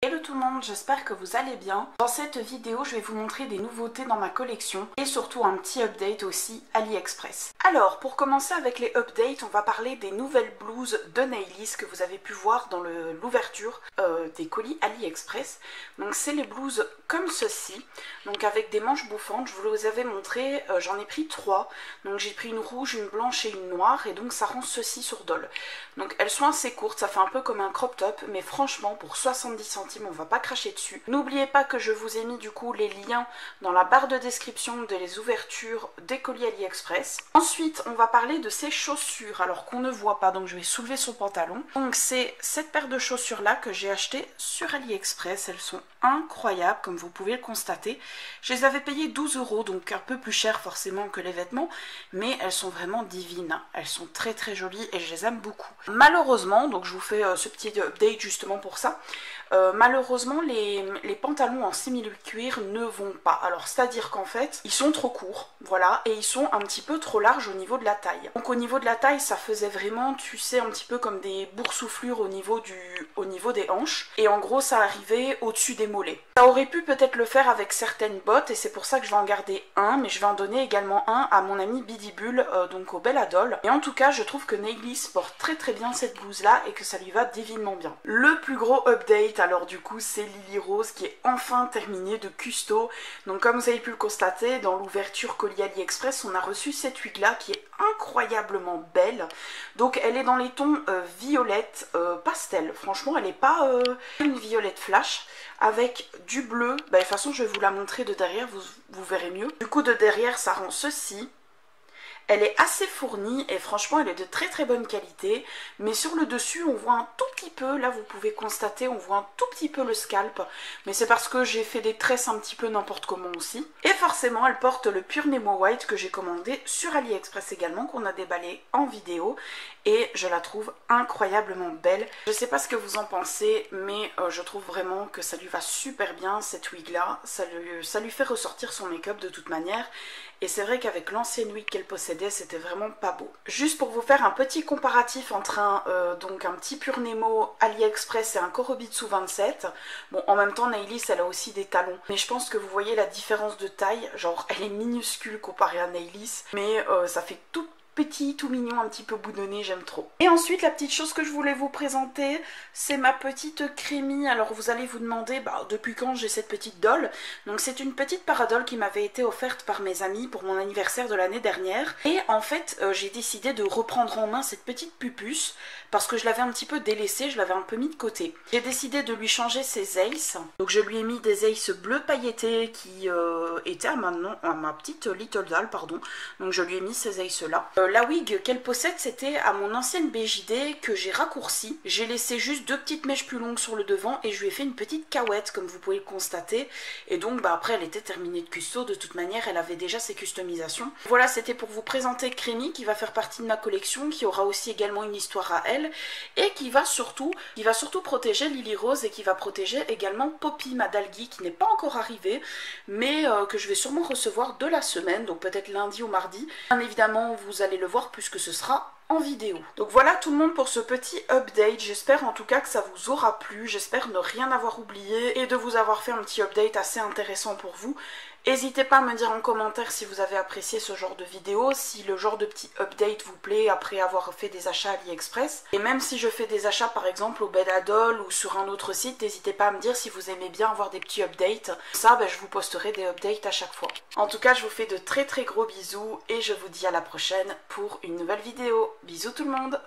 Hello tout le monde, j'espère que vous allez bien. Dans cette vidéo, je vais vous montrer des nouveautés dans ma collection et surtout un petit update aussi AliExpress. Alors, pour commencer avec les updates, on va parler des nouvelles blouses de Nailis que vous avez pu voir dans l'ouverture euh, des colis AliExpress. Donc c'est les blouses comme ceci, donc avec des manches bouffantes. Je vous les avais montré, euh, j'en ai pris trois. Donc j'ai pris une rouge, une blanche et une noire et donc ça rend ceci sur dol. Donc elles sont assez courtes, ça fait un peu comme un crop top, mais franchement pour 70 centimes on va pas cracher dessus. N'oubliez pas que je vous ai mis du coup les liens dans la barre de description des ouvertures des colis AliExpress. Ensuite, on va parler de ces chaussures, alors qu'on ne voit pas, donc je vais soulever son pantalon. Donc c'est cette paire de chaussures là que j'ai acheté sur AliExpress, elles sont incroyables comme vous pouvez le constater. Je les avais payées 12 euros, donc un peu plus cher forcément que les vêtements, mais elles sont vraiment divines. Elles sont très très jolies et je les aime beaucoup. Malheureusement, donc je vous fais euh, ce petit update justement pour ça, euh, malheureusement, les, pantalons en simili-cuir ne vont pas. Alors, c'est-à-dire qu'en fait, ils sont trop courts, voilà, et ils sont un petit peu trop larges au niveau de la taille. Donc, au niveau de la taille, ça faisait vraiment, tu sais, un petit peu comme des boursouflures au niveau, au niveau des hanches. Et en gros, ça arrivait au-dessus des mollets. Ça aurait pu peut-être le faire avec certaines bottes, et c'est pour ça que je vais en garder un, mais je vais en donner également un à mon ami Bidibule, euh, donc au Belladol. Et en tout cas, je trouve que Nailis porte très très bien cette blouse-là, et que ça lui va divinement bien. Le plus gros update alors du coup c'est Lily Rose qui est enfin terminée de custo. Donc comme vous avez pu le constater, dans l'ouverture colis AliExpress, on a reçu cette wig là qui est incroyablement belle. Donc elle est dans les tons euh, violette euh, pastel. Franchement elle n'est pas euh, une violette flash avec du bleu. Bah, de toute façon je vais vous la montrer de derrière, vous, vous verrez mieux. Du coup de derrière ça rend ceci. Elle est assez fournie et franchement elle est de très très bonne qualité. Mais sur le dessus on voit un tout petit peu, là vous pouvez constater, on voit un tout petit peu le scalp. Mais c'est parce que j'ai fait des tresses un petit peu n'importe comment aussi. Et forcément elle porte le Pure Nemo White que j'ai commandé sur AliExpress également, qu'on a déballé en vidéo. Et je la trouve incroyablement belle. Je sais pas ce que vous en pensez, mais euh, je trouve vraiment que ça lui va super bien cette wig là. Ça lui, ça lui fait ressortir son make-up de toute manière. Et c'est vrai qu'avec l'ancienne wig qu'elle c'était vraiment pas beau. Juste pour vous faire un petit comparatif entre un, euh, donc un petit Pure Nemo AliExpress et un Korobitsu 27. Bon, en même temps, Nailis, elle a aussi des talons. Mais je pense que vous voyez la différence de taille. Genre, elle est minuscule comparée à Nailis. Mais euh, ça fait tout petit, tout mignon, un petit peu boudonné, j'aime trop. Et ensuite, la petite chose que je voulais vous présenter, c'est ma petite crémie. Alors vous allez vous demander, bah, depuis quand j'ai cette petite doll? Donc c'est une petite paradole qui m'avait été offerte par mes amis pour mon anniversaire de l'année dernière. Et en fait, euh, j'ai décidé de reprendre en main cette petite pupuce parce que je l'avais un petit peu délaissée, je l'avais un peu mis de côté. J'ai décidé de lui changer ses aces. Donc je lui ai mis des aces bleu pailletés qui euh, étaient à ma, à ma petite Little Doll, pardon. Donc je lui ai mis ces aces là. Euh, la wig qu'elle possède, c'était à mon ancienne BJD que j'ai raccourci. J'ai laissé juste deux petites mèches plus longues sur le devant et je lui ai fait une petite cahouette, comme vous pouvez le constater. Et donc, bah, après, elle était terminée de custo. De toute manière, elle avait déjà ses customisations. Voilà, c'était pour vous présenter Crémy, qui va faire partie de ma collection, qui aura aussi également une histoire à elle, et qui va surtout, qui va surtout protéger Lily Rose et qui va protéger également Poppy, ma Dalgi, qui n'est pas encore arrivée, mais euh, que je vais sûrement recevoir de la semaine, donc peut-être lundi ou mardi. Bien évidemment, vous allez le voir puisque ce sera en vidéo. Donc voilà tout le monde pour ce petit update, j'espère en tout cas que ça vous aura plu, j'espère ne rien avoir oublié et de vous avoir fait un petit update assez intéressant pour vous. N'hésitez pas à me dire en commentaire si vous avez apprécié ce genre de vidéo, si le genre de petit update vous plaît après avoir fait des achats AliExpress. Et même si je fais des achats par exemple au Bedadol ou sur un autre site, n'hésitez pas à me dire si vous aimez bien avoir des petits updates. Ça, ben, je vous posterai des updates à chaque fois. En tout cas, je vous fais de très très gros bisous et je vous dis à la prochaine pour une nouvelle vidéo. Bisous tout le monde